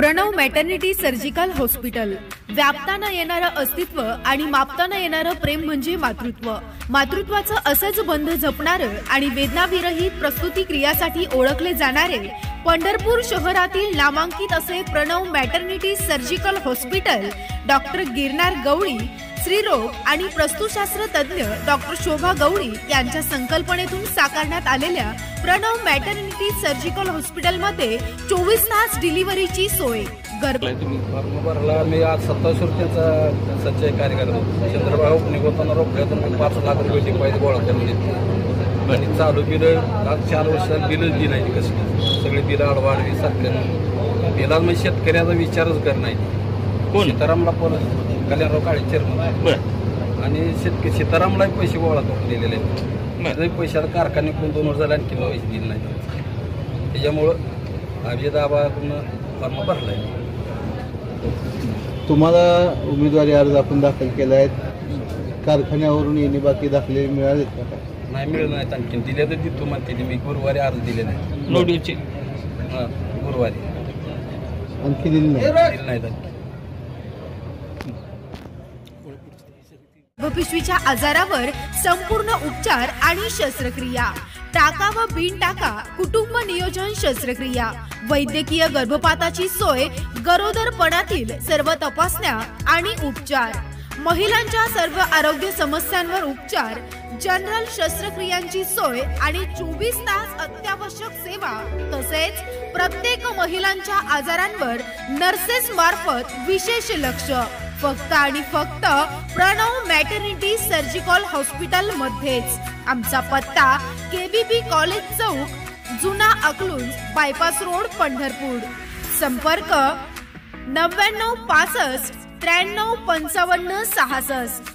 Pranab maternity surgical hospital व्यापताना येणारं अस्तित्व आणि मापताना येणारं प्रेम म्हणजे मातृत्व. मातृत्वाचं असंच बंध जपणारं आणि वेदनाविरहित प्रस्तुती क्रियासाठी ओळखले जाणारे पंढरपूर शहरातील नामांकित असे Pranav maternity surgical hospital doctor Girnar Gawali स्त्रीरोग आणि प्रस्तुशास्त्र तज्ज्ञ डॉक्टर शोभा गवळी यांच्या संकल्पनेतून साकारण्यात आलेल्या प्रणव मॅटर्निटी सर्जिकल हॉस्पिटलमध्ये चोवीस तास डिलिव्हरीची सोय. गर्भ फॉर्म भरला मी आज सत्तावीस रुपयाचा संचय कार्य करत होतो चंद्रभाऊ निघताना रोखल्यातून पाच लाख रुपये डिपॉझिट गोळा करून घेतली आणि चालू बिलं आज चार वर्षात बिलच दिली नाही कसली. सगळी बिलं आडवाडवी सारख्या बिला म्हणजे शेतकऱ्याचा विचारच कर नाही. कोण? सीतारामला पण कल्याणराव काळे चेअरमन आणि शेतकरी सीतारामलाही पैसे गोळा करून दिलेले आहेत. पैसे आता कारखान्याकडून दोन वर्ष झाले आणखी पैसे दिले नाही त्याच्यामुळं अभिजित आबाकडून फॉर्म भरला आहे तुम्हाला उमेदवारी अर्ज आपण दाखल केला आहे. कारखान्यावरून येणे बाकी दाखले मिळालेत का? काय? नाही मिळत नाही आणखी. दिले तर देतो म्हणते. मी गुरुवारी अर्ज दिले नाही नोटीसची हां गुरुवारी. आणखी दिली नाही दिले नाहीत आणखी. पिशवीच्या आजारावर संपूर्ण उपचार आणि शस्त्रक्रिया. टाका व बिन टाका कुटुंब नियोजन शस्त्रक्रिया. वैद्यकीय गर्भपाताची सोय गरोदरपणातील सर्व तपासण्या आणि उपचार. महिलांच्या सर्व आरोग्य समस्यांवर उपचार जनरल शस्त्रक्रियांची सोय आणि चोवीस तास अत्यावश्यक सेवा तसेच प्रत्येक महिलांच्या आजारांवर नर्सेस मार्फत विशेष लक्ष. फक्त आणि फक्त प्रणव मॅटर्निटी सर्जिकल हॉस्पिटल मध्येच आमचा पत्ता केबीबी कॉलेज चौक जुना अकलूज बायपास रोड पंढरपूर. संपर्क नव्याण्णव पासष्ट त्र्याण्णव पंचावन्न सहासष्ट.